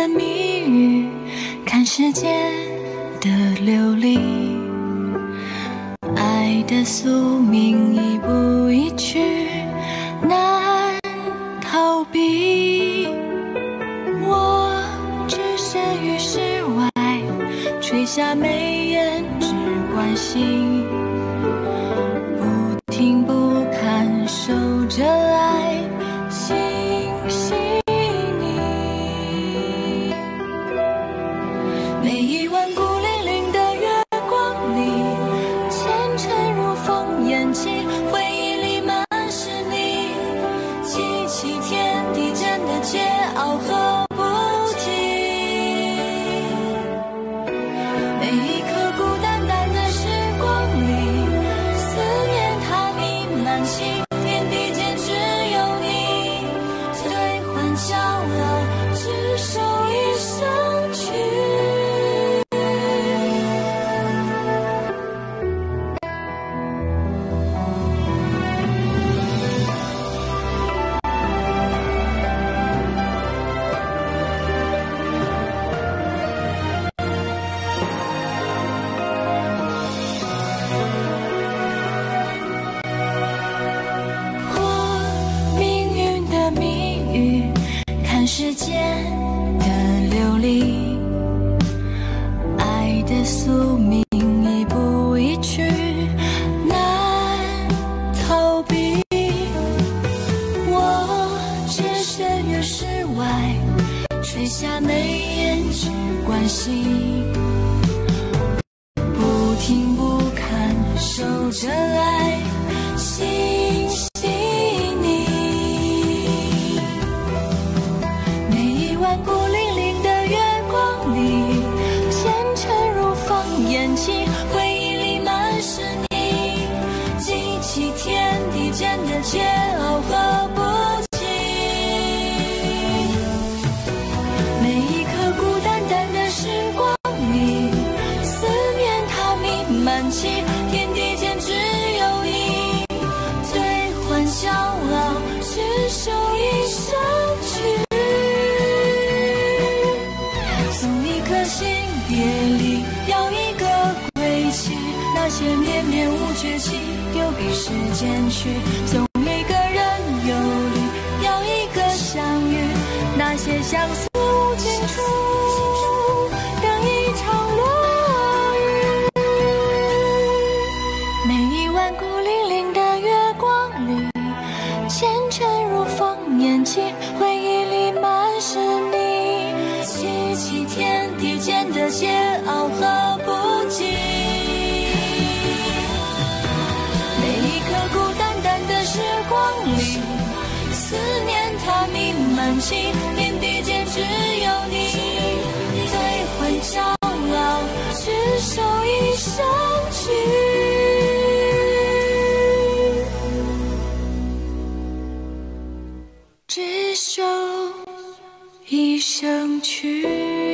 的谜语，看时间的流离，爱的宿命一步一趋，难逃避。我置身于世外，垂下眉眼，只关心，桀骜和时间的流离，爱的宿命一步一趋，难逃避。我置身于世外，垂下眉眼只关心，不听不看，守着爱，起，天地间只有你，最欢笑傲，只守一生去。送一颗心，别离，要一个归期。那些绵绵无绝期，丢给时间去。感情，天地间只有你，退还骄傲，只守一生去。只守一生去。